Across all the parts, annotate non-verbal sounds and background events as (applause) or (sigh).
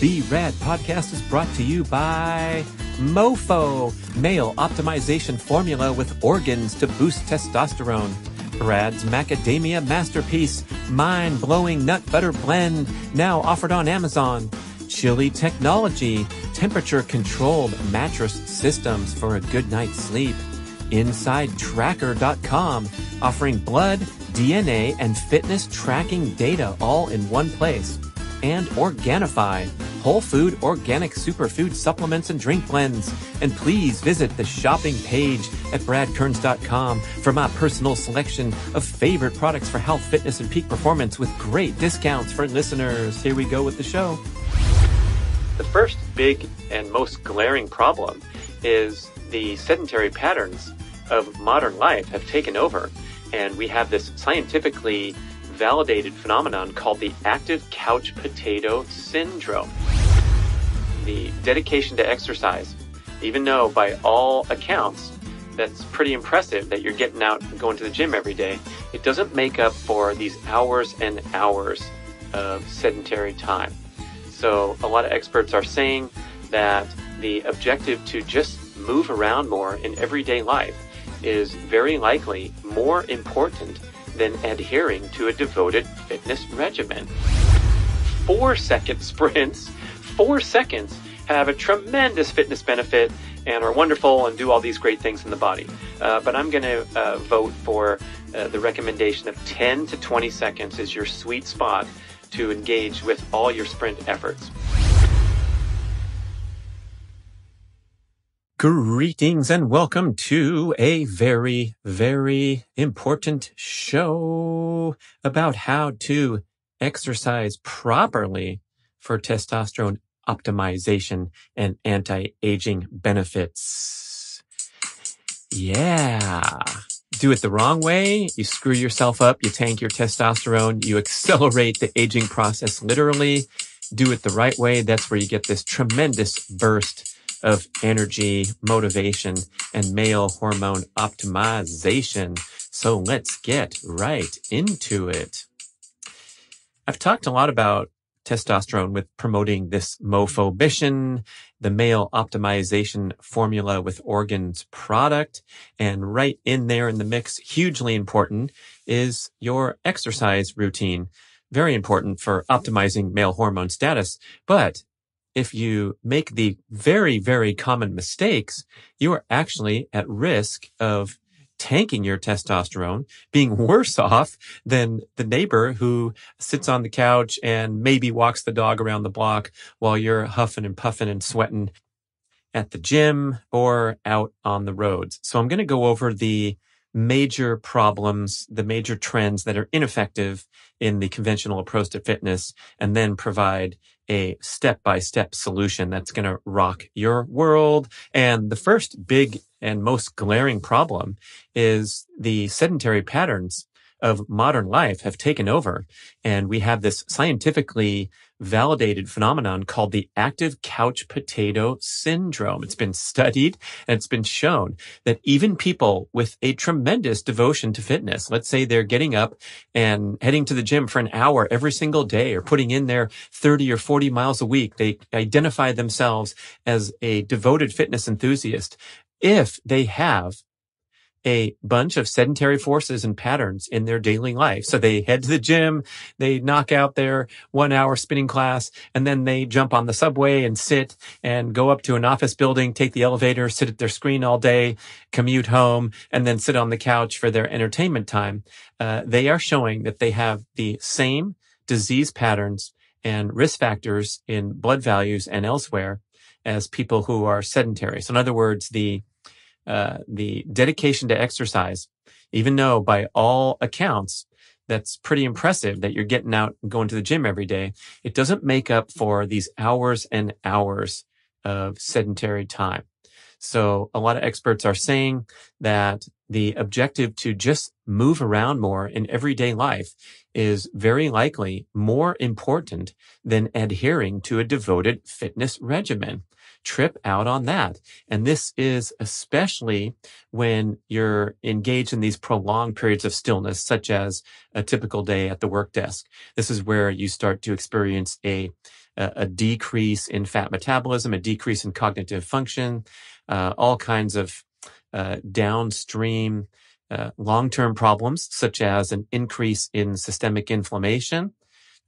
Be Rad podcast is brought to you by MOFO, male optimization formula with organs to boost testosterone. Brad's Macadamia Masterpiece, mind blowing nut butter blend, now offered on Amazon. Chili Technology, temperature controlled mattress systems for a good night's sleep. InsideTracker.com, offering blood, DNA, and fitness tracking data all in one place. And Organifi, whole food organic superfood supplements and drink blends. And please visit the shopping page at bradkearns.com for my personal selection of favorite products for health, fitness, and peak performance with great discounts for listeners. Here we go with the show. The first big and most glaring problem is the sedentary patterns of modern life have taken over. And we have this scientifically validated phenomenon called the active couch potato syndrome. The dedication to exercise, even though by all accounts, that's pretty impressive that you're getting out and going to the gym every day, it doesn't make up for these hours and hours of sedentary time. So a lot of experts are saying that the objective to just move around more in everyday life is very likely more important than adhering to a devoted fitness regimen. Four second sprints, four seconds have a tremendous fitness benefit and are wonderful and do all these great things in the body. Uh, but I'm going to uh, vote for uh, the recommendation of 10 to 20 seconds is your sweet spot to engage with all your sprint efforts. Greetings and welcome to a very, very important show about how to exercise properly for testosterone optimization and anti-aging benefits. Yeah. Do it the wrong way. You screw yourself up. You tank your testosterone. You accelerate the aging process literally. Do it the right way. That's where you get this tremendous burst of energy, motivation, and male hormone optimization. So let's get right into it. I've talked a lot about testosterone with promoting this mofo mission, the male optimization formula with organs product. And right in there in the mix, hugely important is your exercise routine. Very important for optimizing male hormone status. But if you make the very, very common mistakes, you are actually at risk of tanking your testosterone, being (laughs) worse off than the neighbor who sits on the couch and maybe walks the dog around the block while you're huffing and puffing and sweating at the gym or out on the roads. So I'm going to go over the major problems, the major trends that are ineffective in the conventional approach to fitness, and then provide a step by step solution that's going to rock your world. And the first big and most glaring problem is the sedentary patterns of modern life have taken over. And we have this scientifically validated phenomenon called the active couch potato syndrome. It's been studied and it's been shown that even people with a tremendous devotion to fitness, let's say they're getting up and heading to the gym for an hour every single day or putting in their 30 or 40 miles a week, they identify themselves as a devoted fitness enthusiast. If they have a bunch of sedentary forces and patterns in their daily life. So they head to the gym, they knock out their one hour spinning class, and then they jump on the subway and sit and go up to an office building, take the elevator, sit at their screen all day, commute home, and then sit on the couch for their entertainment time. Uh, they are showing that they have the same disease patterns and risk factors in blood values and elsewhere as people who are sedentary. So in other words, the uh, the dedication to exercise, even though by all accounts, that's pretty impressive that you're getting out and going to the gym every day. It doesn't make up for these hours and hours of sedentary time. So a lot of experts are saying that the objective to just move around more in everyday life is very likely more important than adhering to a devoted fitness regimen trip out on that. And this is especially when you're engaged in these prolonged periods of stillness, such as a typical day at the work desk. This is where you start to experience a a, decrease in fat metabolism, a decrease in cognitive function, uh, all kinds of uh, downstream uh, long-term problems, such as an increase in systemic inflammation.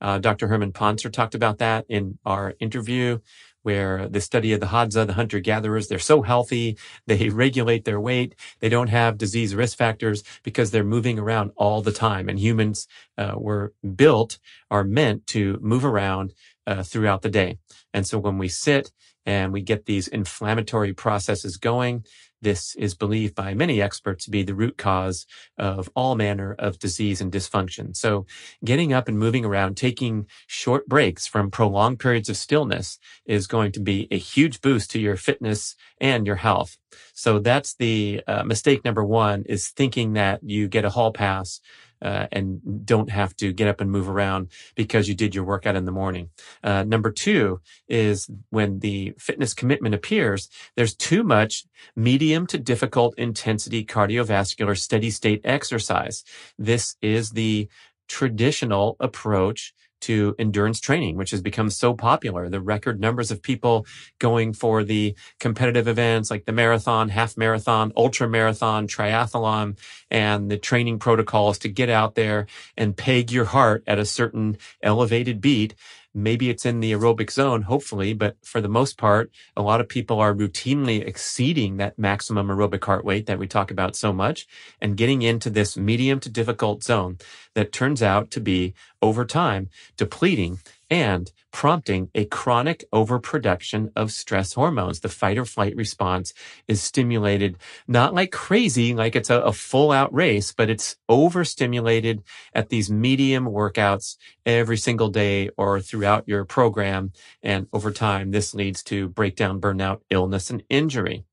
Uh, Dr. Herman Pontzer talked about that in our interview where the study of the Hadza, the hunter gatherers, they're so healthy. They (laughs) regulate their weight. They don't have disease risk factors because they're moving around all the time. And humans uh, were built, are meant to move around uh, throughout the day. And so when we sit and we get these inflammatory processes going, this is believed by many experts to be the root cause of all manner of disease and dysfunction. So getting up and moving around, taking short breaks from prolonged periods of stillness is going to be a huge boost to your fitness and your health. So that's the uh, mistake number one is thinking that you get a hall pass uh, and don't have to get up and move around because you did your workout in the morning. Uh, number two is when the fitness commitment appears, there's too much medium to difficult intensity cardiovascular steady state exercise. This is the traditional approach to endurance training, which has become so popular. The record numbers of people going for the competitive events like the marathon, half marathon, ultra marathon, triathlon, and the training protocols to get out there and peg your heart at a certain elevated beat Maybe it's in the aerobic zone, hopefully, but for the most part, a lot of people are routinely exceeding that maximum aerobic heart rate that we talk about so much and getting into this medium to difficult zone that turns out to be over time depleting and prompting a chronic overproduction of stress hormones. The fight or flight response is stimulated not like crazy, like it's a, a full out race, but it's overstimulated at these medium workouts every single day or throughout your program. And over time, this leads to breakdown, burnout, illness, and injury.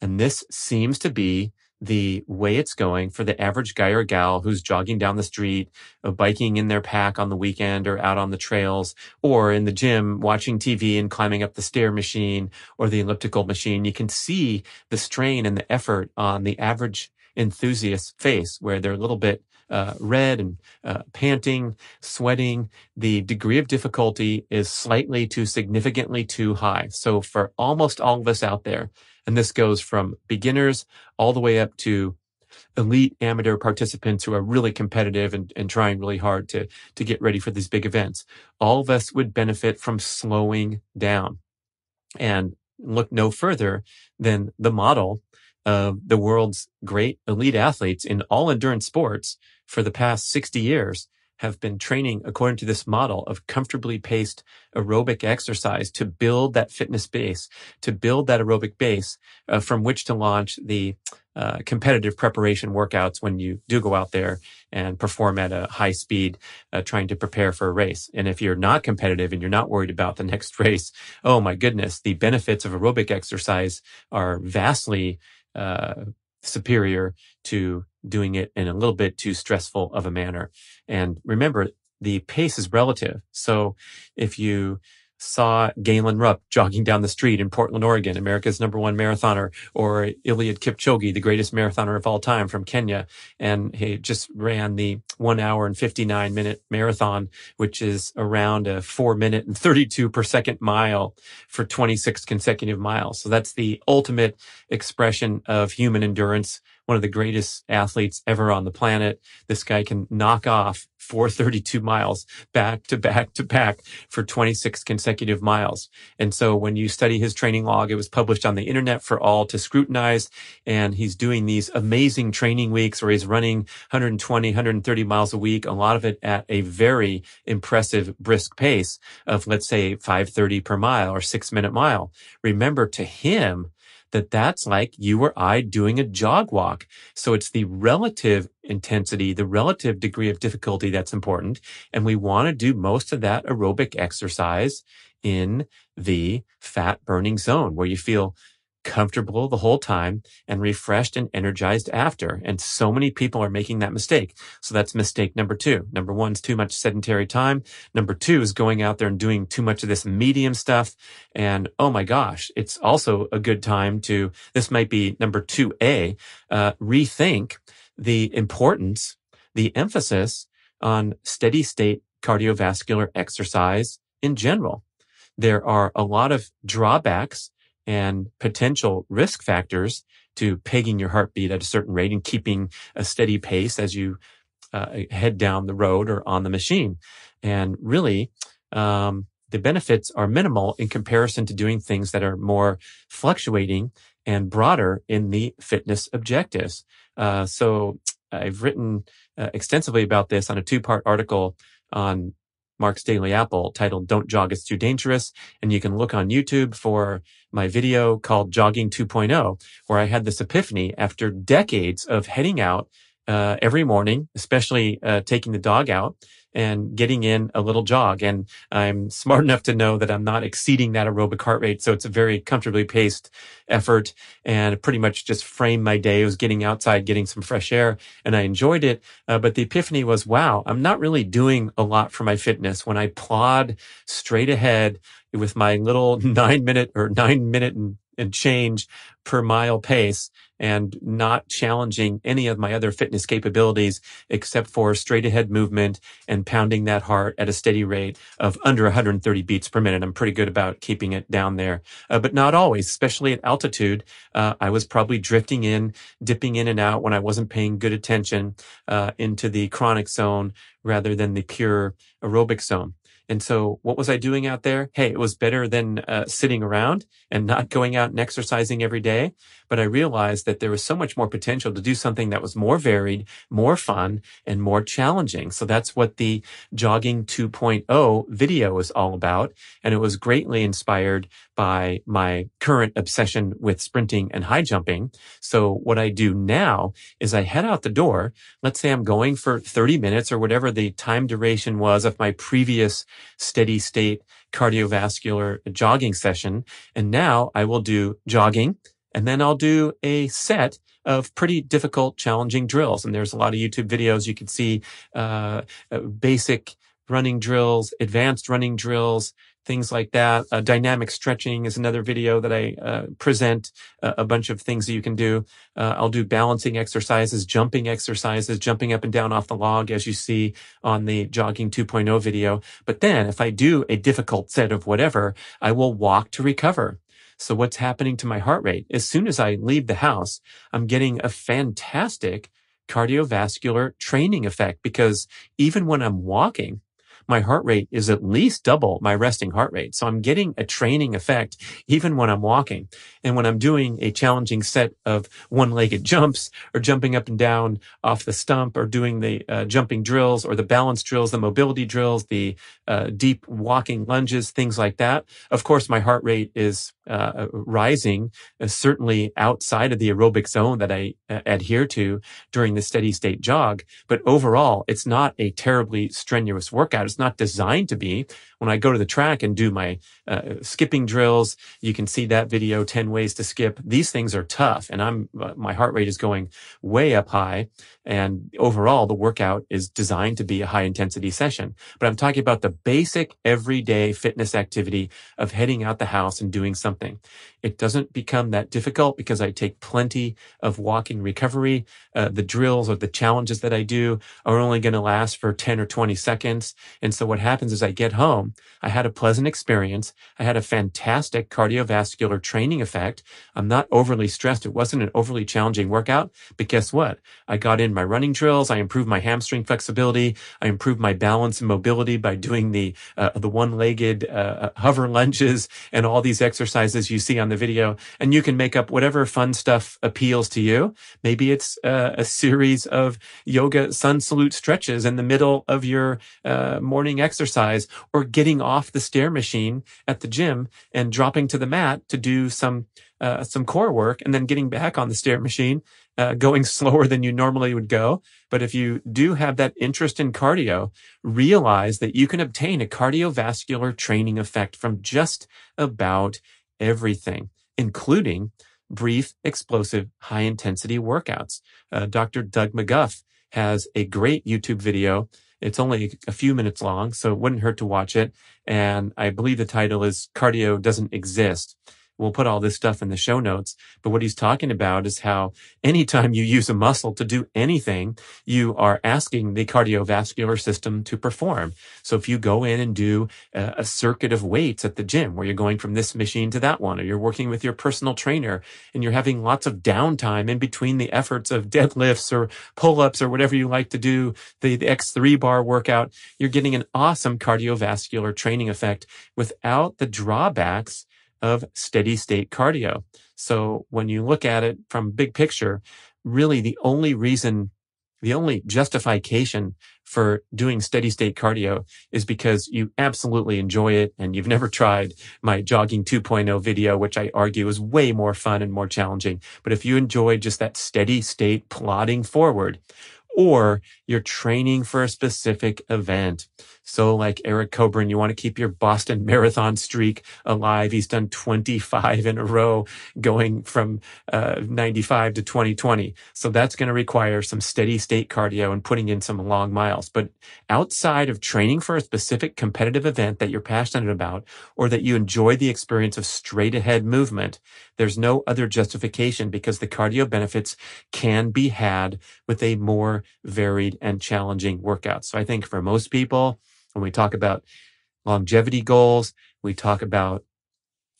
And this seems to be the way it's going for the average guy or gal who's jogging down the street, uh, biking in their pack on the weekend or out on the trails or in the gym watching TV and climbing up the stair machine or the elliptical machine. You can see the strain and the effort on the average enthusiast's face where they're a little bit uh, red and uh, panting, sweating. The degree of difficulty is slightly to significantly too high. So for almost all of us out there, and this goes from beginners all the way up to elite amateur participants who are really competitive and, and trying really hard to, to get ready for these big events. All of us would benefit from slowing down and look no further than the model of the world's great elite athletes in all endurance sports for the past 60 years have been training according to this model of comfortably paced aerobic exercise to build that fitness base, to build that aerobic base uh, from which to launch the uh, competitive preparation workouts when you do go out there and perform at a high speed, uh, trying to prepare for a race. And if you're not competitive and you're not worried about the (laughs) next race, oh my goodness, the benefits of aerobic exercise are vastly uh, superior to doing it in a little bit too stressful of a manner. And remember, the pace is relative. So if you saw Galen Rupp jogging down the street in Portland, Oregon, America's number one marathoner, or Eliud Kipchoge, the greatest marathoner of all time from Kenya. And he just ran the one hour and 59 minute marathon, which is around a four minute and 32 per second mile for 26 consecutive miles. So that's the ultimate expression of human endurance one of the greatest athletes ever on the planet. This guy can knock off 432 miles back to back to back for 26 consecutive miles. And so when you study his training log, it was published on the internet for all to scrutinize. And he's doing these amazing training weeks where he's running 120, 130 miles a week, a lot of it at a very impressive brisk pace of, let's say, 530 per mile or six minute mile. Remember to him, that that's like you or I doing a jog walk. So it's the relative intensity, the relative degree of difficulty that's important. And we want to do most of that aerobic exercise in the fat burning zone where you feel comfortable the whole time and refreshed and energized after. And so many people are making that mistake. So that's mistake number two. Number one is too much sedentary time. Number two is going out there and doing too much of this medium stuff. And oh my gosh, it's also a good time to, this might be number two A, uh, rethink the importance, the emphasis on steady state cardiovascular exercise in general. there are a lot of drawbacks and potential risk factors to pegging your heartbeat at a certain rate and keeping a steady pace as you uh, head down the road or on the machine. And really, um, the benefits are minimal in comparison to doing things that are more fluctuating and broader in the fitness objectives. Uh, so I've written uh, extensively about this on a two part article on Mark's Daily Apple titled Don't Jog, It's Too Dangerous. And you can look on YouTube for my video called Jogging 2.0, where I had this epiphany after decades of heading out uh, every morning, especially uh, taking the dog out and getting in a little jog. And I'm smart enough to know that I'm not exceeding that aerobic heart rate. So it's a very comfortably paced effort and pretty much just framed my day. I was getting outside, getting some fresh air and I enjoyed it. Uh, but the epiphany was, wow, I'm not really doing a lot for my fitness when I plod straight ahead with my little (laughs) nine minute or nine minute and, and change per mile pace and not challenging any of my other fitness capabilities except for straight ahead movement and pounding that heart at a steady rate of under 130 beats per minute. I'm pretty good about keeping it down there, uh, but not always, especially at altitude. Uh, I was probably drifting in, dipping in and out when I wasn't paying good attention uh, into the chronic zone rather than the pure aerobic zone. And so what was I doing out there? Hey, it was better than uh, sitting around and not going out and exercising every day. But I realized that there was so much more potential to do something that was more varied, more fun, and more challenging. So that's what the Jogging 2.0 video is all about. And it was greatly inspired by my current obsession with sprinting and high jumping. So what I do now is I head out the door. Let's say I'm going for 30 minutes or whatever the time duration was of my previous steady state cardiovascular jogging session. And now I will do jogging and then I'll do a set of pretty difficult, challenging drills. And there's a lot of YouTube videos you can see, uh, uh basic running drills, advanced running drills, things like that. Uh, dynamic stretching is another video that I uh, present uh, a bunch of things that you can do. Uh, I'll do balancing exercises, jumping exercises, jumping up and down off the log as you see on the jogging 2.0 video. But then if I do a difficult set of whatever, I will walk to recover. So what's happening to my heart rate? As soon as I leave the house, I'm getting a fantastic cardiovascular training effect because even when I'm walking, my heart rate is at least double my resting heart rate. So I'm getting a training effect even when I'm walking. And when I'm doing a challenging set of one-legged jumps or jumping up and down off the stump or doing the uh, jumping drills or the balance drills, the mobility drills, the uh, deep walking lunges, things like that. Of course, my heart rate is uh, rising, uh, certainly outside of the aerobic zone that I uh, adhere to during the steady state jog. But overall, it's not a terribly strenuous workout. It's not designed to be. When I go to the track and do my uh, skipping drills, you can see that video, 10 ways to skip. These things are tough and I'm, uh, my heart rate is going way up high. And overall, the workout is designed to be a high intensity session. But I'm talking about the basic everyday fitness activity of heading out the house and doing something. It doesn't become that difficult because I take plenty of walking recovery. Uh, the drills or the challenges that I do are only going to last for 10 or 20 seconds. And so what happens is I get home. I had a pleasant experience. I had a fantastic cardiovascular training effect. I'm not overly stressed. It wasn't an overly challenging workout, but guess what? I got in my running drills. I improved my hamstring flexibility. I improved my balance and mobility by doing the, uh, the one-legged, uh, uh hover lunges and all these exercises you see on the video, and you can make up whatever fun stuff appeals to you. Maybe it's uh, a series of yoga sun salute stretches in the middle of your uh, morning exercise, or getting off the stair machine at the gym and dropping to the mat to do some uh, some core work, and then getting back on the stair machine, uh, going (laughs) slower than you normally would go. But if you do have that interest in cardio, realize that you can obtain a cardiovascular training effect from just about everything, including brief, explosive, high intensity workouts. Uh, Dr. Doug McGuff has a great YouTube video. It's only a few minutes long, so it wouldn't hurt to watch it. And I believe the title is Cardio Doesn't Exist. We'll put all this stuff in the show notes. But what he's talking about is how anytime you use a muscle to do anything, you are asking the cardiovascular system to perform. So if you go in and do a, a circuit of weights at the gym where you're going from this machine to that one, or you're working with your personal trainer and you're having lots of downtime in between the efforts of deadlifts or pull-ups or whatever you like to do, the, the X3 bar workout, you're getting an awesome cardiovascular training effect without the drawbacks of steady state cardio. So when you look at it from big picture, really the only reason, the only justification for doing steady state cardio is because you absolutely enjoy it and you've never tried my jogging 2.0 video, which I argue is way more fun and more challenging. But if you enjoy just that steady state plodding forward, or you're training for a specific event. So like Eric Coburn, you want to keep your Boston marathon streak alive. He's done 25 in a row going from uh, 95 to 2020. So that's going to require some steady state cardio and putting in some long miles. But outside of training for a specific competitive event that you're passionate about or that you enjoy the experience of straight ahead movement, there's no other justification because the cardio benefits can be had with a more varied and challenging workout. So I think for most people, when we talk about longevity goals, we talk about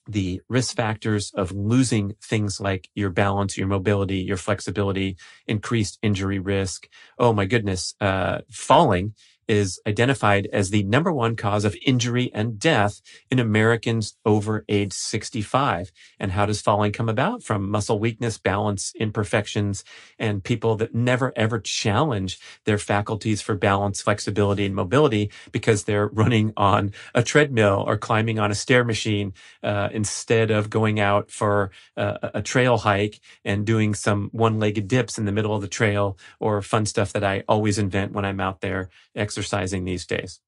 the risk factors of losing things like your balance, your mobility, your flexibility, increased injury risk. Oh my goodness, uh, falling is identified as the number one cause of injury and death in Americans over age 65. And how does falling come about? From muscle weakness, balance imperfections, and people that never ever challenge their faculties for balance, flexibility, and mobility because they're (laughs) running on a treadmill or climbing on a stair machine uh, instead of going out for uh, a trail hike and doing some one-legged dips in the middle of the trail or fun stuff that I always invent when I'm out there exercising exercising these days.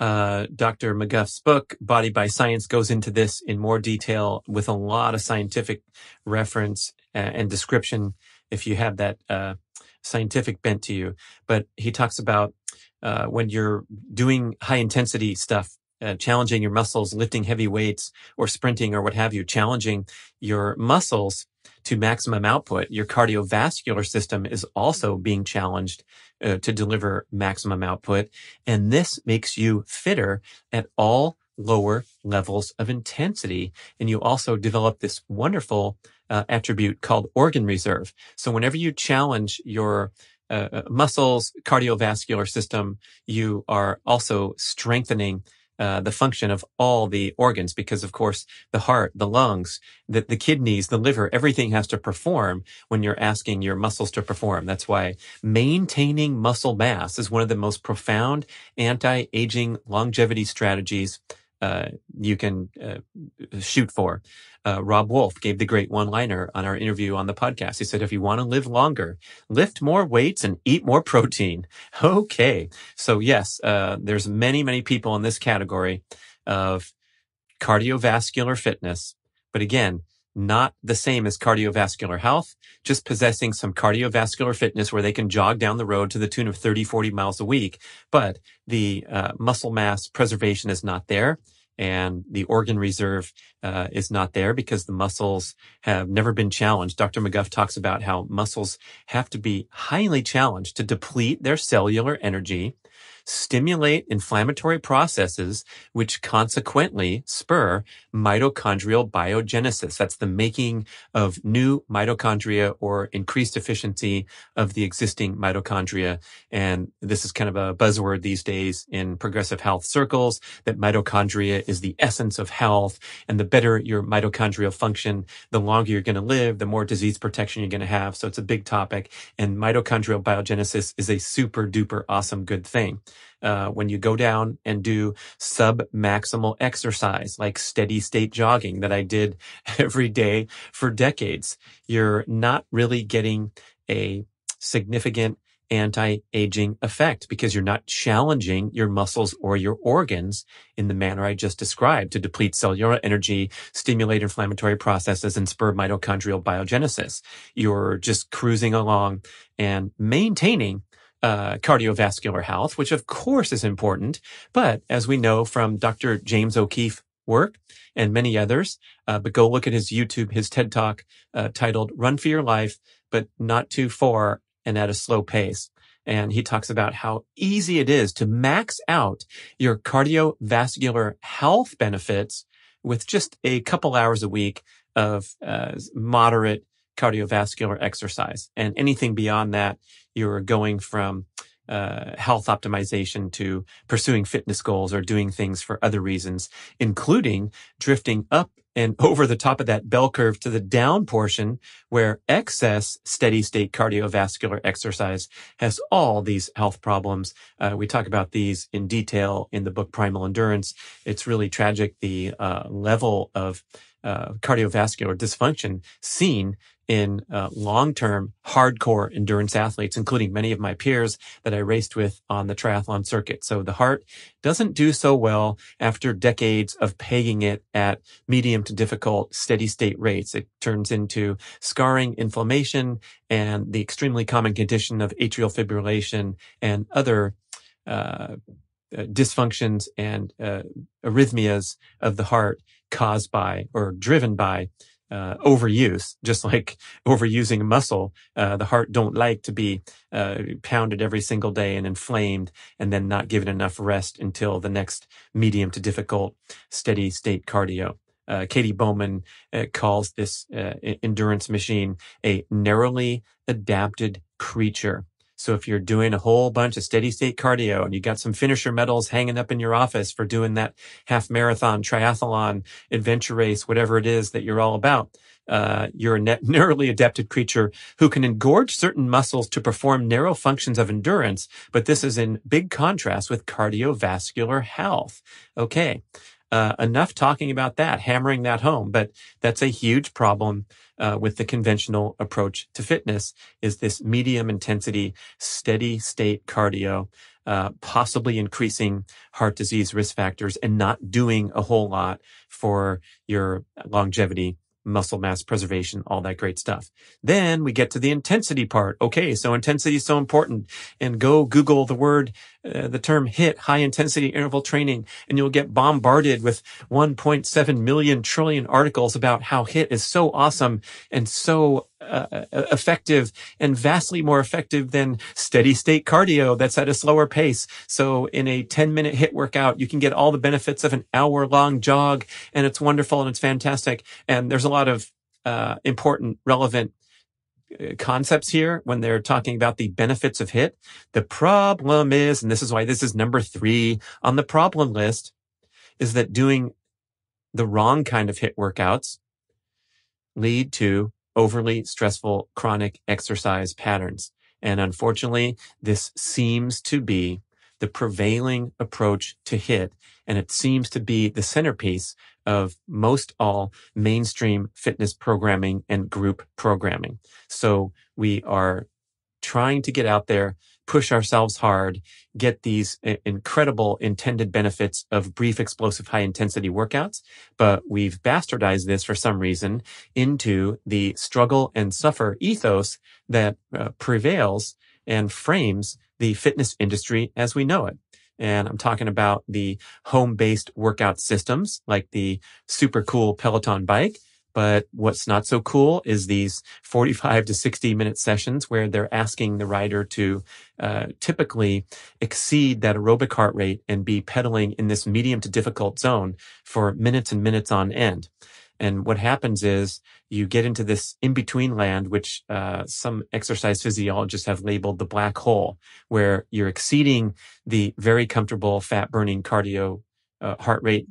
Uh, Dr. McGuff's book, Body by Science, goes into this in more detail with a lot of scientific reference and description if you have that uh, scientific bent to you. But he talks about uh, when you're doing high intensity stuff, uh, challenging your muscles, lifting heavy weights or sprinting or what have you, challenging your muscles to maximum output, your cardiovascular system is also being challenged uh, to deliver maximum output. And this makes you fitter at all lower levels of intensity. And you also develop this wonderful uh, attribute called organ reserve. So whenever you challenge your uh, uh muscles, cardiovascular system, you are also strengthening uh, the function of all the organs because of course the heart the lungs the, the kidneys the liver everything has to perform when you're asking your muscles to perform. That's why maintaining muscle mass is one of the most profound anti-aging longevity strategies uh, you can uh, shoot for. Uh, Robb Wolf gave the great one-liner on our interview on the podcast. He said, if you want to live longer, lift more weights and eat more protein. (laughs) Okay. So yes, uh, there's many, many people in this category of cardiovascular fitness. But again, not the same as cardiovascular health, just possessing some cardiovascular fitness where they can jog down the road to the tune of 30, 40 miles a week. But the uh, muscle mass preservation is not there. And the organ reserve uh, is not there because the muscles have never been challenged. Dr. McGuff talks about how muscles have to be highly challenged to deplete their cellular energy stimulate inflammatory processes, which consequently spur mitochondrial biogenesis. That's the making of new mitochondria or increased efficiency of the existing mitochondria. And this is kind of a buzzword these days in progressive health circles that mitochondria is the essence of health. And the better your mitochondrial function, the longer you're going to live, the more disease protection you're going to have. So it's a big topic. And mitochondrial biogenesis is a super duper awesome good thing uh, when you go down and do sub maximal exercise, like steady state jogging that I did (laughs) every day for decades, you're not really getting a significant anti-aging effect because you're not challenging your muscles or your organs in the manner I just described to deplete cellular energy, stimulate inflammatory processes and spur mitochondrial biogenesis. You're just cruising along and maintaining uh, cardiovascular health, which of course is important. But as we know from Dr. James O'Keefe work and many others. Uh, but go look at his YouTube, his TED talk uh, titled Run for Your Life, but not too far and at a slow pace. And he talks about how easy it is to max out your cardiovascular health benefits with just a couple hours a week of uh, moderate cardiovascular exercise. And anything beyond that, you're going from uh, health optimization to pursuing fitness goals or doing things for other reasons, including drifting up and (laughs) over the top of that bell curve to the down portion where excess steady state cardiovascular exercise has all these health problems. Uh, we talk about these in detail in the book Primal Endurance. It's really tragic the uh, level of uh, cardiovascular dysfunction seen in uh, long-term hardcore endurance athletes, including many of my peers that I raced with on the triathlon circuit. So the heart doesn't do so well after decades of pegging it at medium to difficult steady state rates. It turns into scarring, inflammation, and the extremely common condition of atrial fibrillation and other uh, uh dysfunctions and uh, arrhythmias of the heart caused by or driven by uh, overuse, just like (laughs) overusing muscle. Uh, the heart don't like to be uh, pounded every single day and inflamed and then not given enough rest until the next medium to difficult steady state cardio. Uh, Katy Bowman uh, calls this uh, endurance machine a narrowly adapted creature. So if you're doing a whole bunch of steady state cardio and you got some finisher medals hanging up in your office for doing that half marathon, triathlon, adventure race, whatever it is that you're all about, uh, you're a narrowly (laughs) adapted creature who can engorge certain muscles to perform narrow functions of endurance. But this is in big contrast with cardiovascular health. Okay. Uh, enough talking about that, hammering that home, but that's a huge problem uh, with the conventional approach to fitness is this medium intensity, steady state cardio, uh, possibly increasing heart disease risk factors and not doing a whole lot for your longevity muscle mass preservation, all that great stuff. Then we get to the intensity part. Okay, so intensity is so important. And go Google the word, uh, the term HIT, high intensity interval training, and you'll get bombarded with 1.7 million trillion articles about how HIT is so awesome and so uh, uh, effective and vastly more effective than steady state cardio that's at a slower pace. So in a 10 minute HIT workout, you can get all the benefits of an hour long jog and it's wonderful and it's fantastic. And there's a lot of uh, important, relevant concepts here when they're talking about the benefits of HIT. The problem is, and this is why this is number three on the problem list, is that doing the wrong kind of HIT workouts lead to overly stressful chronic exercise patterns. And unfortunately, this seems to be the prevailing approach to HIT. And it seems to be the centerpiece of most all mainstream fitness programming and group programming. So we are trying to get out there push ourselves hard, get these incredible intended benefits of brief, explosive, high intensity workouts. But we've bastardized this for some reason into the struggle and suffer ethos that uh, prevails and frames the fitness industry as we know it. And I'm talking about the home based workout systems like the super cool Peloton bike but what's not so cool is these 45 to 60 minute sessions where they're asking the rider to uh, typically exceed that aerobic heart rate and be pedaling in this medium to difficult zone for minutes and minutes on end. And what happens is you get into this in between land, which uh, some exercise physiologists have labeled the black hole, where you're exceeding the very comfortable fat burning cardio uh, heart rate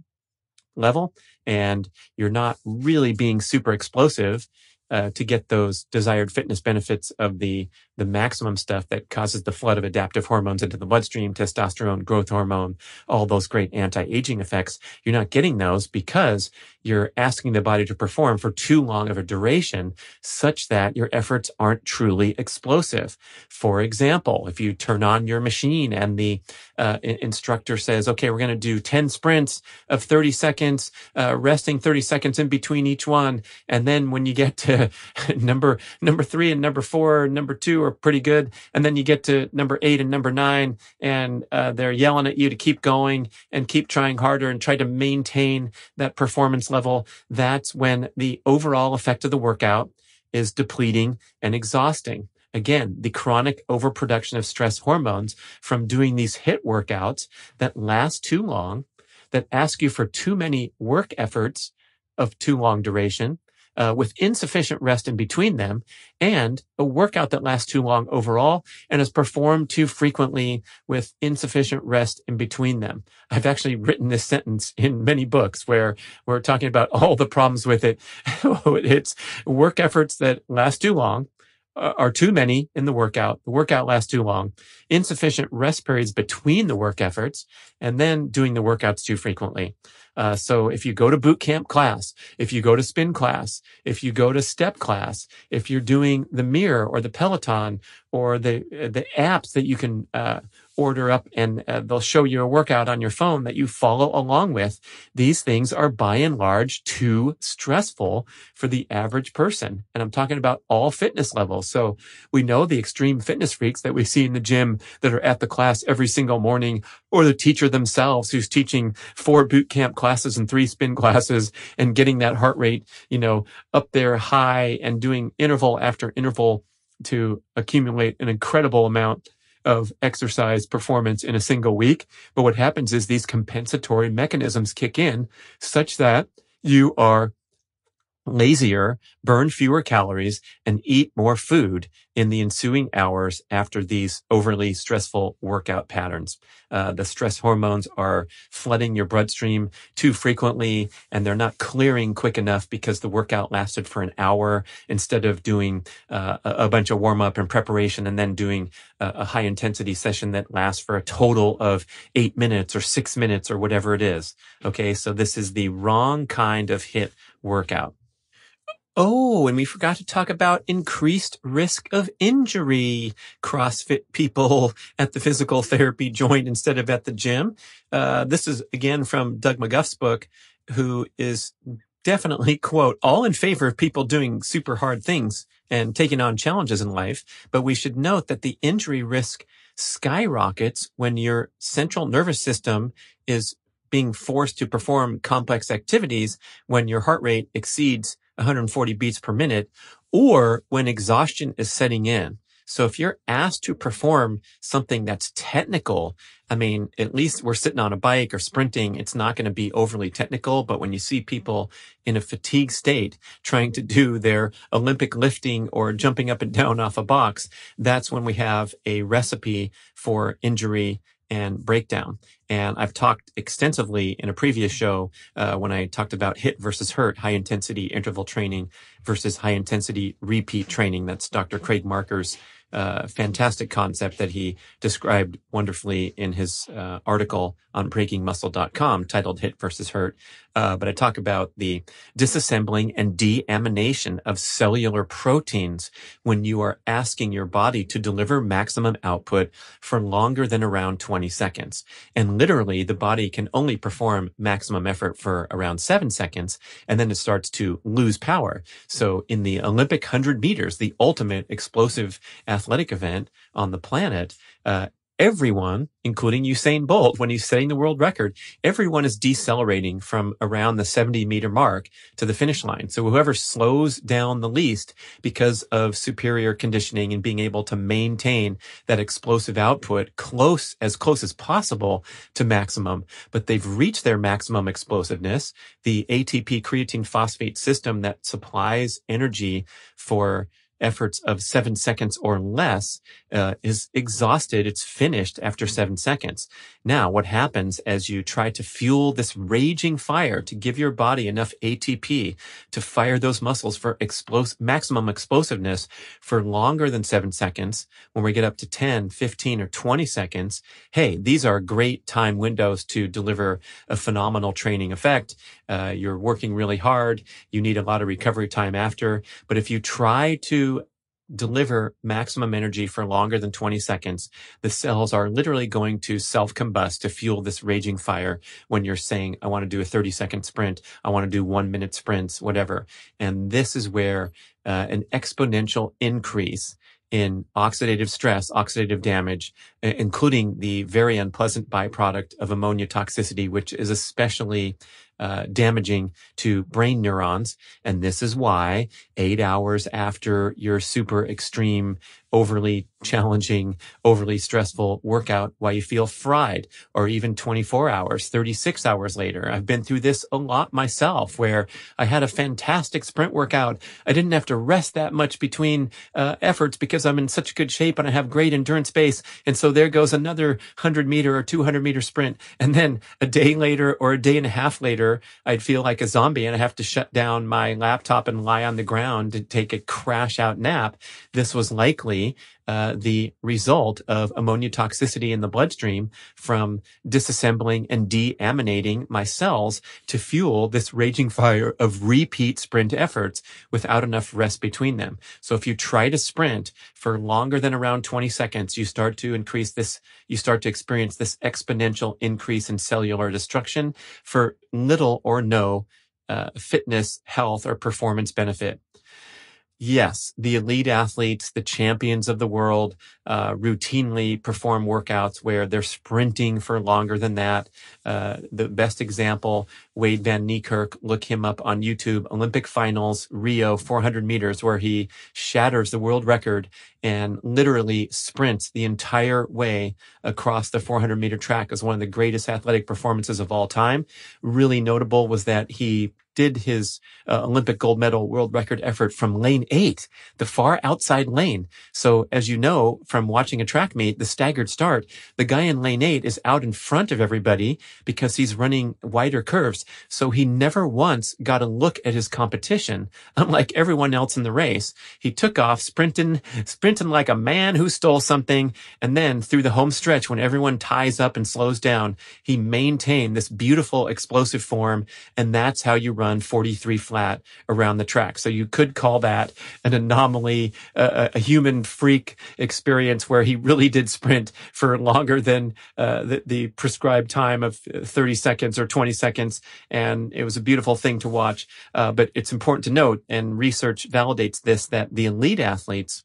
level and you're not really being super explosive uh, to get those desired fitness benefits of the the maximum stuff that causes the flood of adaptive hormones into the bloodstream, testosterone, growth hormone, all those great anti-aging effects. You're not getting those because you're asking the body to perform for too long of a duration such that your efforts aren't truly explosive. For example, if you turn on your machine and the uh, instructor says, okay, we're going to do 10 sprints of 30 seconds, uh, resting 30 seconds in between each one. And then when you get to (laughs) number, number three and number four, number two are pretty good. And then you get to number eight and number nine and uh, they're yelling at you to keep going and keep trying harder and try to maintain that performance level. That's when the overall effect of the workout is depleting and exhausting. Again, the chronic overproduction of stress hormones from doing these HIIT workouts that last too long, that ask you for too many work efforts of too long duration, uh, with insufficient rest in between them, and a workout that lasts too long overall and is performed too frequently with insufficient rest in between them. I've actually written this sentence in many books where we're talking about all the problems with it. (laughs) it's work efforts that last too long, are too many in the workout. The workout lasts too long, insufficient rest periods between the work efforts, and then doing the workouts too frequently. Uh, so if you go to boot camp class, if you go to spin class, if you go to step class, if you're doing the mirror or the Peloton or the the apps that you can uh, order up and uh, they'll show you a workout on your phone that you follow along with. These things are by and large too stressful for the average person. And I'm talking about all fitness levels. So we know the extreme fitness freaks that we see in the gym that are at the class every single morning or the teacher themselves who's teaching four boot camp classes and three spin classes and getting that heart rate, you know, up there high and doing interval after interval to accumulate an incredible amount of exercise performance in a single week. But what happens is these compensatory mechanisms kick in such that you are lazier, burn fewer calories, and eat more food in the ensuing hours after these overly stressful workout patterns. Uh, the stress hormones are flooding your bloodstream too frequently, and they're not clearing quick enough because the workout lasted for an hour instead of doing uh, a bunch of warm up and preparation and then doing a, a high intensity session that lasts for a total of eight minutes or six minutes or whatever it is. Okay. So this is the wrong kind of hit workout. Oh, and we forgot to talk about increased risk of injury. CrossFit people (laughs) at the physical therapy joint instead of at the gym. Uh, this is again from Doug McGuff's book, who is definitely (laughs) quote, all in favor of people doing super hard things and taking on challenges in life. But we should note that the injury risk skyrockets when your central nervous system is being forced to perform complex activities when your heart rate exceeds 140 beats per minute or when exhaustion is setting in. So if you're asked to perform something that's technical, I mean, at least we're sitting on a bike or sprinting. It's not going to be overly technical, but when you see people in a fatigue state trying to do their Olympic lifting or jumping up and down off a box, that's when we have a recipe for injury and breakdown. And I've talked extensively in a previous show uh, when I talked about HIT versus HIRT, high intensity interval training versus high intensity repeat training. That's Dr. Craig Marker's uh, fantastic concept that he described wonderfully in his uh, article on breakingmuscle.com titled Hit versus HIRT. Uh, but I talk about the disassembling and deamination of cellular proteins when you are asking your body to deliver maximum output for longer than around 20 seconds. And literally the body can only perform maximum effort for around seven seconds and then it starts to lose power. So in the Olympic 100 meters, the ultimate explosive athletic event on the planet, uh, everyone, including Usain Bolt, when he's setting the world record, everyone is decelerating from around the 70 meter mark to the finish line. So whoever slows down the least because of superior conditioning and being able to maintain that explosive output close, as close as possible to maximum, but they've reached their maximum explosiveness. The ATP creatine phosphate system that supplies energy for efforts of seven seconds or less uh, is exhausted. It's finished after seven seconds. Now, what happens as you try to fuel this raging fire to give your body enough ATP to fire those muscles for maximum explosiveness for longer than seven seconds? When we get up to 10, 15, or 20 seconds, hey, these are great time windows to deliver a phenomenal training effect. Uh, you're working really hard. You need a lot of recovery time after. But if you try to deliver maximum energy for longer than 20 seconds, the cells are literally going to self-combust to fuel this raging fire when you're saying, I want to do a 30 second sprint. I want to do one minute sprints, whatever. And this is where uh, an exponential increase in oxidative stress, oxidative damage, including the very unpleasant byproduct of ammonia toxicity, which is especially uh, damaging to brain neurons. And this is why eight hours after your super extreme overly challenging, overly stressful workout why you feel fried or even 24 hours, 36 hours later. I've been through this a lot myself where I had a fantastic sprint workout. I didn't have to rest that much between uh, efforts because I'm in such good shape and I have great endurance base. And so there goes another 100 meter or 200 meter sprint. And then a day later or a day and a half later, I'd feel like a zombie and I have to shut down my laptop and lie on the ground to take a crash out nap. This was likely uh, the result of ammonia toxicity in the bloodstream from disassembling and deaminating my cells to fuel this raging fire of repeat sprint efforts without enough rest between them. So if you try to sprint for longer than around 20 seconds, you start to increase this, you start to experience this exponential increase in cellular destruction for little or no uh, fitness, health, or performance benefit. Yes, the elite athletes, the champions of the world, uh, routinely perform workouts where they're sprinting for longer than that. Uh, the best example, Wayde Van Niekerk, look him up on YouTube, Olympic finals, Rio, 400 meters, where he shatters the world record and literally sprints the entire way across the 400 meter track as one of the greatest athletic performances of all time. Really notable was that he did his uh, Olympic gold medal world record effort from lane eight, the far outside lane. So as you know from watching a track meet, the staggered start, the guy in lane eight is out in front of everybody because he's running wider curves. So he never once got a look at his competition, (laughs) unlike everyone else in the race. He took off sprinting, sprinting like a man who stole something. And then through the home stretch, when everyone ties up and slows down, he maintained this beautiful explosive form. And that's how you run run 43 flat around the track. So you could call that an anomaly, uh, a human freak experience where he really did sprint for longer than uh, the, the, prescribed time of 30 seconds or 20 seconds. And it was a beautiful thing to watch. Uh, but it's important to note, and research validates this, that the elite athletes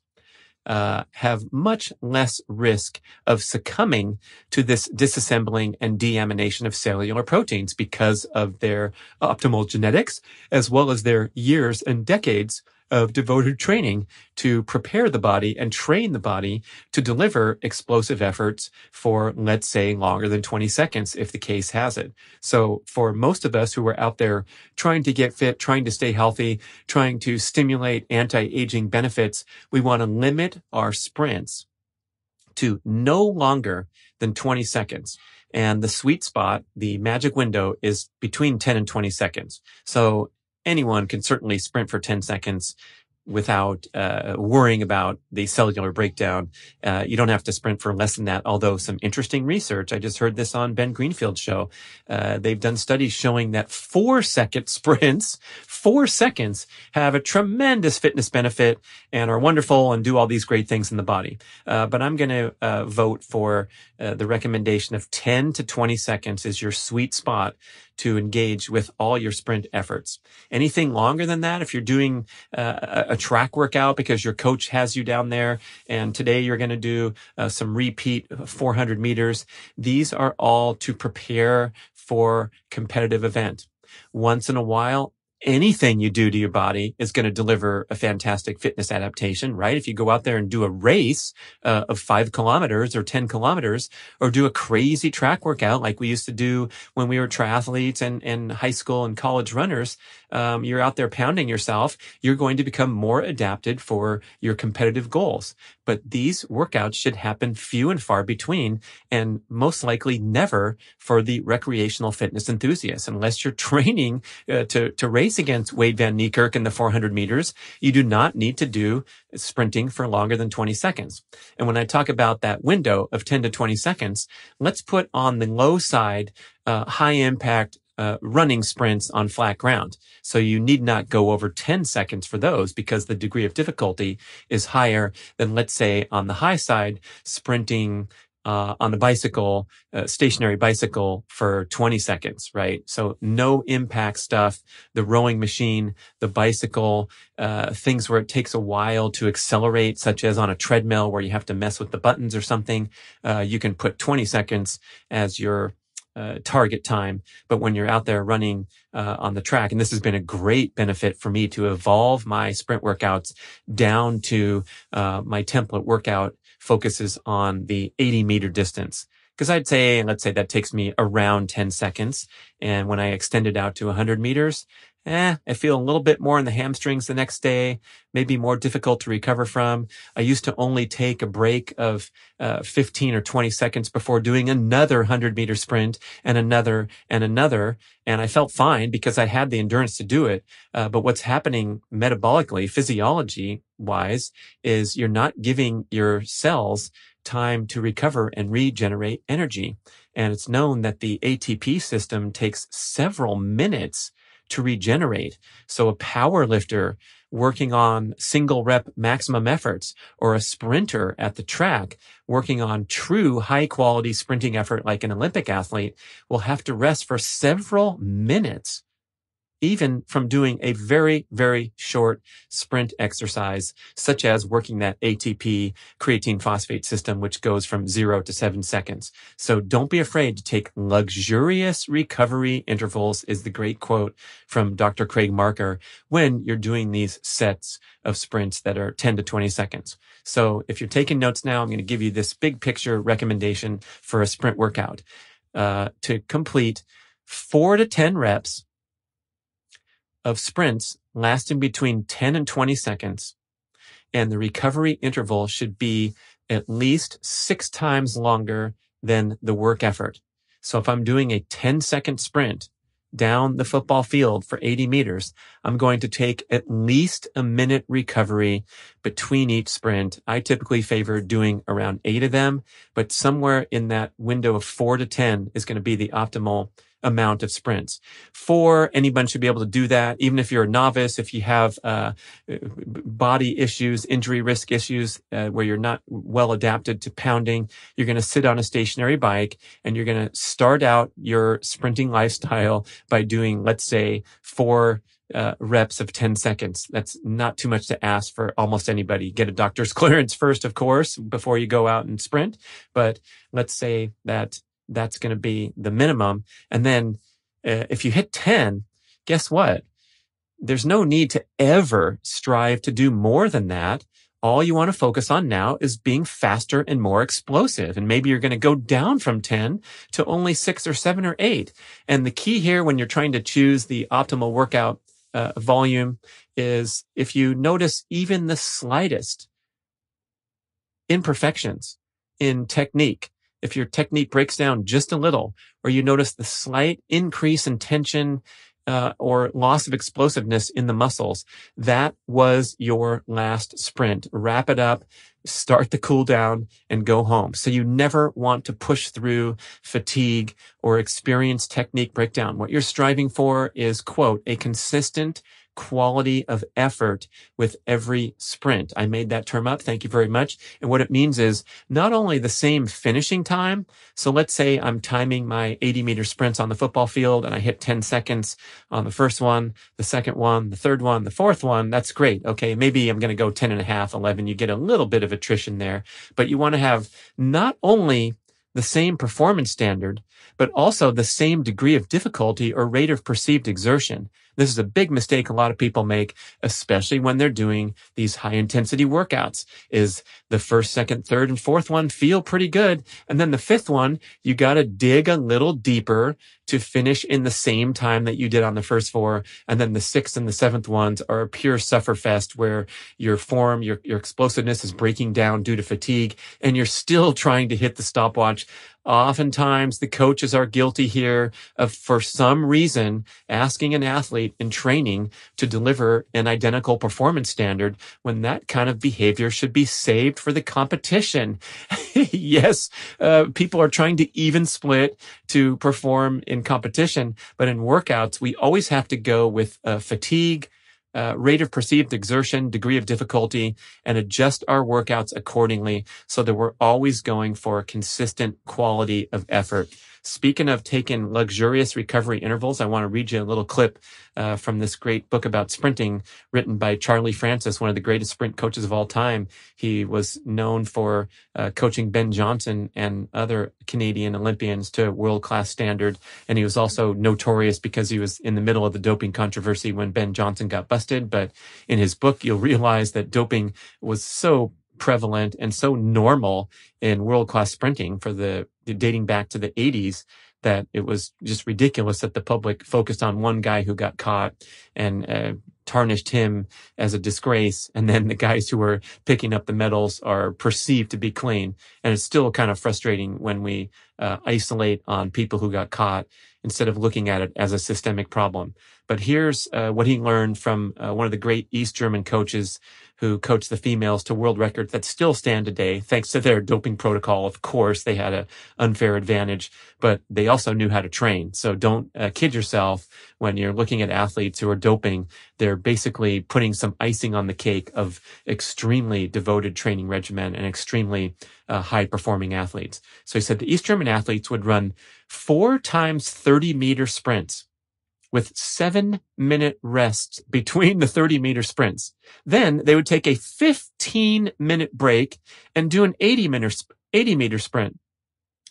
uh, have much less risk of succumbing to this disassembling and deamination of cellular proteins because of their optimal genetics, as well as their years and decades of devoted training to prepare the body and train the body to deliver explosive efforts for, let's say, longer than 20 seconds if the case has it. So for most of us who are out there trying to get fit, trying to stay healthy, trying to stimulate anti-aging benefits, we want to limit our sprints to no longer than 20 seconds. And the sweet spot, the magic window is between 10 and 20 seconds. So anyone can certainly sprint for 10 seconds without uh, worrying about the cellular breakdown. Uh, you don't have to sprint for less than that. Although some interesting research, I just heard this on Ben Greenfield's show. Uh, they've done studies showing that four second (laughs) sprints, four seconds, have a tremendous fitness benefit and are wonderful and do all these great things in the body. Uh, but I'm going to uh, vote for uh, the recommendation of 10 to 20 seconds is your sweet spot to engage with all your sprint efforts. Anything longer than that, if you're doing a track workout because your coach has you down there and today you're going to do uh, some repeat 400 meters, these are all to prepare for competitive event. Once in a while, anything you do to your body is going to deliver a fantastic fitness adaptation, right? If you go out there and do a race uh, of five kilometers or 10 kilometers or do a crazy track workout like we used to do when we were triathletes and, and high school and college runners, um, you're out there pounding yourself. You're going to become more adapted for your competitive goals. But these workouts should happen few and far between and most likely never for the recreational fitness enthusiast. Unless you're (laughs) training uh, to, to race against Wayde Van Niekerk in the 400 meters, you do not need to do sprinting for longer than 20 seconds. And when I talk about that window of 10 to 20 seconds, let's put on the low side, uh, high impact uh, running sprints on flat ground. So you need not go over 10 seconds for those because the degree of difficulty is higher than, let's say, on the high side, sprinting uh, on the bicycle, uh, stationary bicycle for 20 seconds, right? So no impact stuff, the rowing machine, the bicycle, uh, things where it takes a while to accelerate, such as on a treadmill where you have to mess with the buttons or something. Uh, you can put 20 seconds as your uh, target time. But when you're out there running uh, on the track, and this has been a great benefit for me to evolve my sprint workouts down to uh, my template workout focuses on the 80 meter distance. Cause I'd say, let's say that takes me around 10 seconds. And when I extend it out to 100 meters, eh, I feel a little bit more in the hamstrings the next day, maybe more difficult to recover from. I used to only take a break of uh, 15 or 20 seconds before doing another 100 meter sprint and another and another. And I felt fine because I had the endurance to do it. Uh, but what's happening metabolically, physiology wise, is you're not giving your cells time to recover and regenerate energy. And it's known that the ATP system takes several minutes to regenerate. So a power lifter working on single rep maximum efforts or a sprinter at the track working on true high quality sprinting effort like an Olympic athlete will have to rest for several minutes even from doing a very, very short sprint exercise, such as working that ATP creatine phosphate system, which goes from zero to seven seconds. So don't be afraid to take luxurious recovery intervals is the great quote from Dr. Craig Marker when you're doing these sets of sprints that are 10 to 20 seconds. So if you're taking notes now, I'm going to give you this big picture recommendation for a sprint workout, uh, to complete four to 10 reps of sprints lasting between 10 and 20 seconds. And the recovery interval should be at least six times longer than the work effort. So if I'm doing a 10 second sprint down the football field for 80 meters, I'm going to take at least a minute recovery between each sprint. I typically favor doing around eight of them, but somewhere in that window of four to 10 is going to be the optimal amount of sprints. Four, anyone should be able to do that, even if you're a novice, if you have uh, body issues, injury risk issues, uh, where you're not well adapted to pounding. You're going to sit on a stationary bike and you're going to start out your sprinting lifestyle by doing, let's say, four uh, reps of 10 seconds. That's not too much to ask for almost anybody. Get a doctor's (laughs) clearance first, of course, before you go out and sprint. But let's say that that's going to be the minimum. And then uh, if you hit 10, guess what? There's no need to ever strive to do more than that. All you want to focus on now is being faster and more explosive. And maybe you're going to go down from 10 to only six or seven or eight. And the key here when you're trying to choose the optimal workout uh, volume is if you notice even the slightest imperfections in technique, if your technique breaks down just a little, or you notice the slight increase in tension uh, or loss of explosiveness in the muscles, that was your last sprint. Wrap it up, start the cool down, and go home. So you never want to push through fatigue or experience technique breakdown. What you're striving for is, quote, a consistent quality of effort with every sprint. I made that term up. Thank you very much. And what it means is not only the same finishing time. So let's say I'm timing my 80 meter sprints on the football field and I hit 10 seconds on the first one, the second one, the third one, the fourth one. That's great. Okay. Maybe I'm going to go 10 and a half, 11. You get a little bit of attrition there, but you want to have not only the same performance standard, but also the same degree of difficulty or rate of perceived exertion. This is a big mistake a lot of people make, especially when they're doing these high intensity workouts is the first, second, third, and fourth one feel pretty good. And then the fifth one, you got to dig a little deeper to finish in the same time that you did on the first four. And then the sixth and the seventh ones are a pure sufferfest where your form, your, your explosiveness is breaking down due to fatigue and you're still trying to hit the stopwatch Oftentimes the coaches are guilty here of, for some reason, asking an athlete in training to deliver an identical performance standard when that kind of behavior should be saved for the competition. (laughs) yes, uh, people are trying to even split to perform in competition, but in workouts, we always have to go with uh, fatigue, uh, rate of perceived exertion, degree of difficulty, and adjust our workouts accordingly so that we're always going for a consistent quality of effort. Speaking of taking luxurious recovery intervals, I want to read you a little clip uh, from this great book about sprinting written by Charlie Francis, one of the greatest sprint coaches of all time. He was known for uh, coaching Ben Johnson and other Canadian Olympians to world class standard. And he was also notorious because he was in the middle of the doping controversy when Ben Johnson got busted. But in his book, you'll (laughs) realize that doping was so prevalent and so normal in world class sprinting for the dating back to the 80s that it was just ridiculous that the public focused on one guy who got caught and uh, tarnished him as a disgrace. And then the guys who were picking up the medals are perceived to be clean. And it's still kind of frustrating when we uh, isolate on people who got caught instead of looking at it as a systemic problem. But here's uh, what he learned from uh, one of the great East German coaches who coached the females to world records that still stand today, thanks to their doping protocol. Of course, they had an unfair advantage, but they also knew how to train. So don't uh, kid yourself when you're looking at athletes who are doping. They're basically putting some icing on the cake of extremely devoted training regimen and extremely uh, high performing athletes. So he said the East German athletes would run four times 30 meter sprints with seven minute rests between the 30 meter sprints. Then they would take a 15 minute break and do an 80 minute, 80 meter sprint.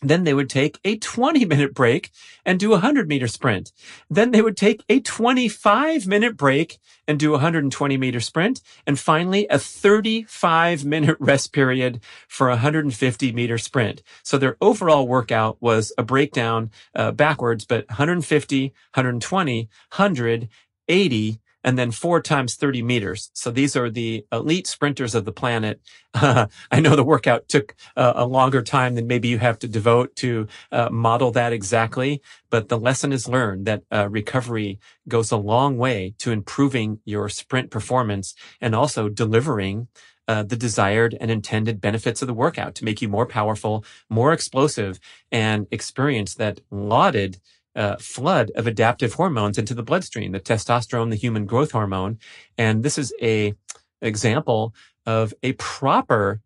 Then they would take a 20 minute break and do a 100 meter sprint. Then they would take a 25 minute break and do a 120 meter sprint. And finally, a 35 minute (laughs) rest period for a 150 meter sprint. So their overall workout was a breakdown uh, backwards, but 150, 120, 100, 80, and then four times 30 meters. So these are the elite sprinters of the planet. Uh, (laughs) I know the workout took uh, a longer time than maybe you have to devote to uh, model that exactly, but the lesson is learned that uh, recovery goes a long way to improving your sprint performance and also delivering uh, the desired and intended benefits of the workout to make you more powerful, more explosive, and experience that lauded uh, flood of adaptive hormones into the bloodstream, the testosterone, the human growth hormone. And this is a example of a proper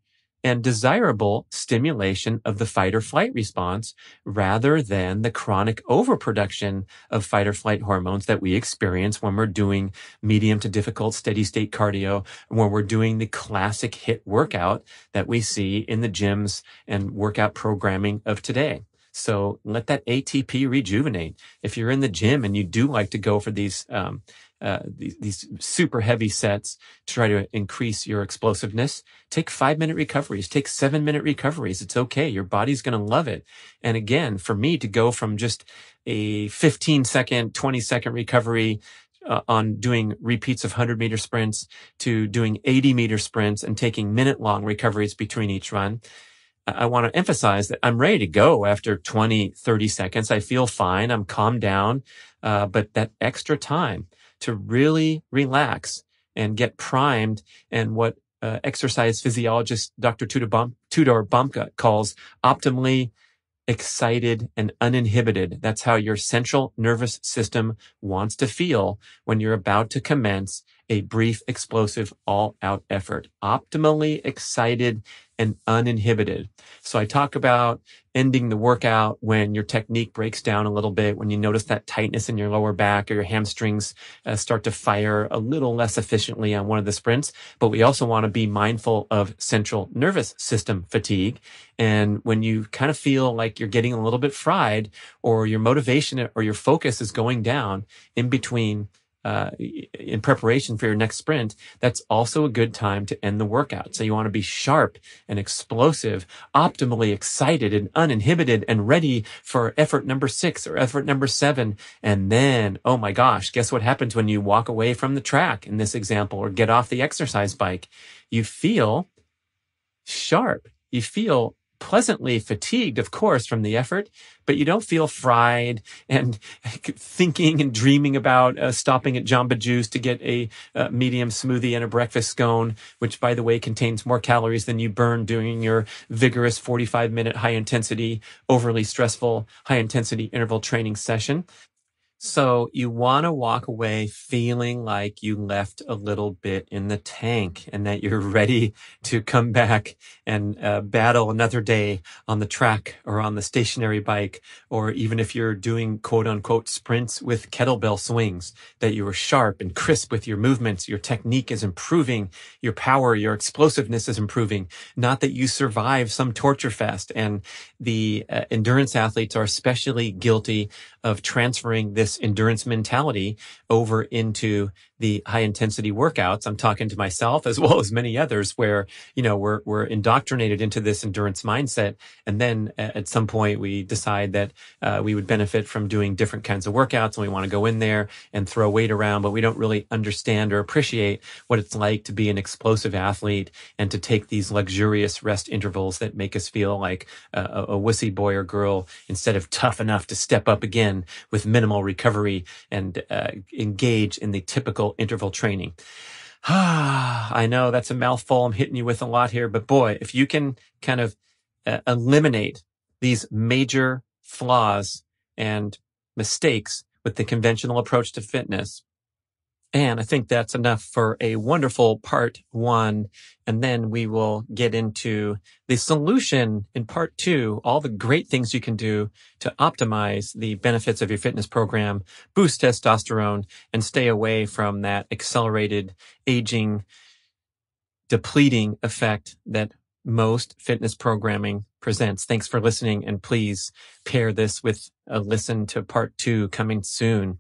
and desirable stimulation of the fight or flight response rather than the chronic overproduction of fight or flight hormones that we experience when we're doing medium to difficult steady state cardio, when we're doing the classic HIIT workout that we see in the gyms and workout programming of today. So let that ATP rejuvenate. If you're in the gym and you do like to go for these, um, uh, these, these, super heavy sets to try to increase your explosiveness. Take five minute recoveries, take seven minute recoveries. It's okay. Your body's going to love it. And again, for me to go from just a 15 second, 20 second recovery uh, on doing repeats of 100 meter sprints to doing 80 meter sprints and taking minute long recoveries between each run I want to emphasize that I'm ready to go after 20, 30 seconds. I feel fine. I'm calmed down. Uh, but that extra time to really relax and get primed and what uh, exercise physiologist Dr. Tudor, Bum- Bompa calls optimally excited and uninhibited. That's how your central nervous system wants to feel when you're about to commence a brief, explosive, all out effort. Optimally excited and uninhibited. So I talk about ending the workout when your technique breaks down a little bit, when you notice that tightness in your lower back or your hamstrings uh, start to fire a little less efficiently on one of the sprints. But we also want to be mindful of central nervous system fatigue. And when you kind of feel like you're getting a little bit fried or your motivation or your focus is going down in between uh, in preparation for your next sprint, that's also a good time to end the workout. So you want to be sharp and explosive, optimally excited and uninhibited and ready for effort number six or effort number seven. And then, oh my gosh, guess what happens when you walk away from the track in this example or get off the exercise bike? You feel sharp. You feel pleasantly fatigued, of course, from the effort, but you don't feel fried and (laughs) thinking and dreaming about uh, stopping at Jamba Juice to get a uh, medium smoothie and a breakfast scone, which, by the way, contains more calories than you burn during your vigorous 45 minute high intensity, overly stressful, high intensity interval training session. So you want to walk away feeling like you left a little bit in the tank and that you're (laughs) ready to come back and uh, battle another day on the track or on the stationary bike, or even if you're doing quote unquote sprints with kettlebell swings, that you are sharp and crisp with your movements. Your technique is improving. Your power, your explosiveness is improving. Not that you survive some torture fest. And the uh, endurance athletes are especially guilty of transferring this endurance mentality over into the high intensity workouts. I'm talking to myself as (laughs) well as many others where, you know, we're, we're indoctrinated into this endurance mindset. And then at some point we decide that uh, we would benefit from doing different kinds of workouts and we want to go in there and throw weight around, but we don't really understand or appreciate what it's like to be an explosive athlete and to take these luxurious rest intervals that make us feel like a, a wussy boy or girl instead of tough enough to step up again with minimal recovery and uh, engage in the typical interval training. (sighs) I know that's a mouthful. I'm hitting you with a lot here, but boy, if you can kind of uh, eliminate these major flaws and mistakes with the conventional approach to fitness, and I think that's enough for a wonderful part one. And then we will get into the solution in part two, all the great things you can do to optimize the benefits of your fitness program, boost testosterone, and stay away from that accelerated aging, depleting effect that most fitness programming presents. Thanks for listening. And please pair this with a listen to part two coming soon.